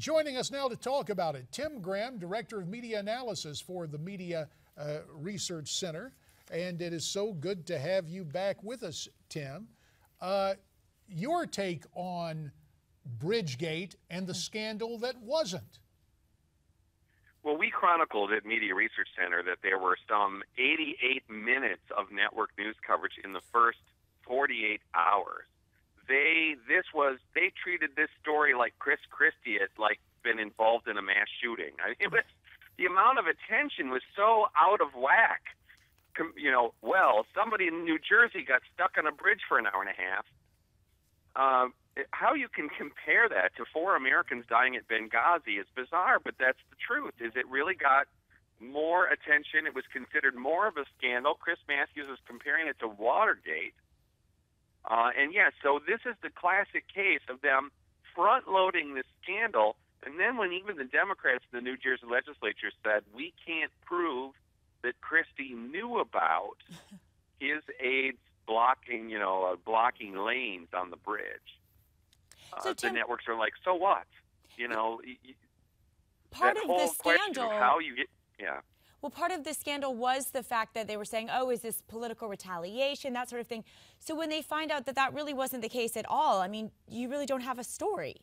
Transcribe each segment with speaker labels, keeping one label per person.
Speaker 1: Joining us now to talk about it, Tim Graham, Director of Media Analysis for the Media uh, Research Center. And it is so good to have you back with us, Tim. Uh, your take on Bridgegate and the scandal that wasn't.
Speaker 2: Well, we chronicled at Media Research Center that there were some 88 minutes of network news coverage in the first 48 hours. They this was they treated this story like Chris Christie had like been involved in a mass shooting. I mean, it was the amount of attention was so out of whack. You know, well, somebody in New Jersey got stuck on a bridge for an hour and a half. Um, how you can compare that to four Americans dying at Benghazi is bizarre, but that's the truth. Is it really got more attention? It was considered more of a scandal. Chris Matthews was comparing it to Watergate. Uh, and yes, yeah, so this is the classic case of them front loading the scandal. And then when even the Democrats in the New Jersey legislature said, we can't prove that Christie knew about his aides blocking, you know, uh, blocking lanes on the bridge so uh, Tim, the networks are like, so what? You know,
Speaker 3: part of the scandal.
Speaker 2: Of how you get, yeah.
Speaker 3: Well, part of the scandal was the fact that they were saying, oh, is this political retaliation, that sort of thing. So when they find out that that really wasn't the case at all, I mean, you really don't have a story.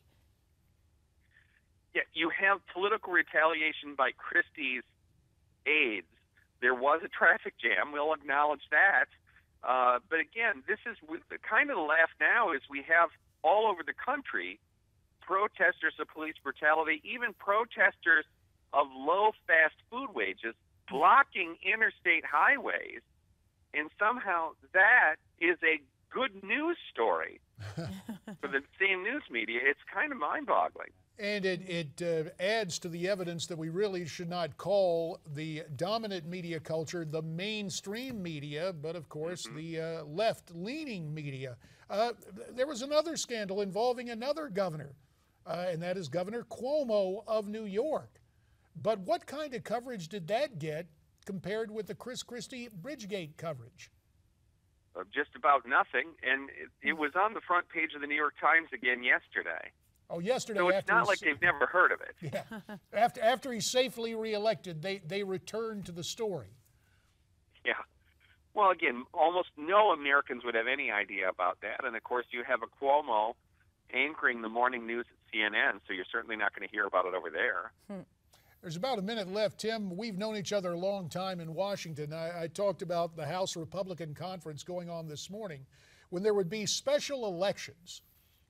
Speaker 2: Yeah, you have political retaliation by Christie's aides. There was a traffic jam. We'll acknowledge that. Uh, but again, this is the kind of the laugh now is we have all over the country protesters of police brutality, even protesters of low fast food wages blocking interstate highways. And somehow that is a good news story for the same news media. It's kind of mind boggling.
Speaker 1: And it, it uh, adds to the evidence that we really should not call the dominant media culture the mainstream media, but of course mm -hmm. the uh, left leaning media. Uh, there was another scandal involving another governor, uh, and that is Governor Cuomo of New York. But what kind of coverage did that get compared with the Chris Christie Bridgegate coverage?
Speaker 2: Uh, just about nothing, and it, it was on the front page of the New York Times again yesterday.
Speaker 1: Oh, yesterday.
Speaker 2: So it's not like they've never heard of it.
Speaker 1: Yeah. after after he's safely reelected, they they returned to the story.
Speaker 2: Yeah. Well, again, almost no Americans would have any idea about that, and of course, you have a Cuomo anchoring the morning news at CNN, so you're certainly not going to hear about it over there.
Speaker 1: Hmm. There's about a minute left. Tim, we've known each other a long time in Washington. I, I talked about the House Republican Conference going on this morning. When there would be special elections,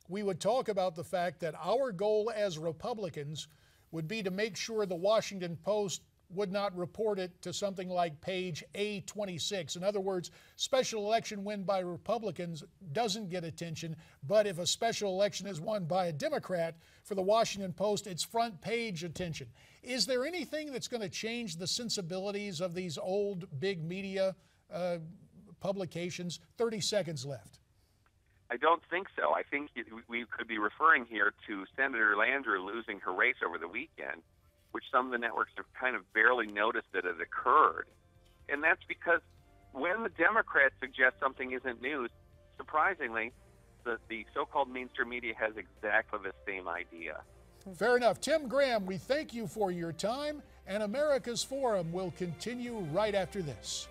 Speaker 1: we would talk about the fact that our goal as Republicans would be to make sure the Washington Post would not report it to something like page A26. In other words, special election win by Republicans doesn't get attention, but if a special election is won by a Democrat for the Washington Post, it's front page attention. Is there anything that's going to change the sensibilities of these old big media uh, publications? 30 seconds left.
Speaker 2: I don't think so. I think we could be referring here to Senator Landrieu losing her race over the weekend, which some of the networks have kind of barely noticed that it occurred. And that's because when the Democrats suggest something isn't news, surprisingly, the, the so called mainstream media has exactly the same idea.
Speaker 1: Fair enough. Tim Graham, we thank you for your time, and America's Forum will continue right after this.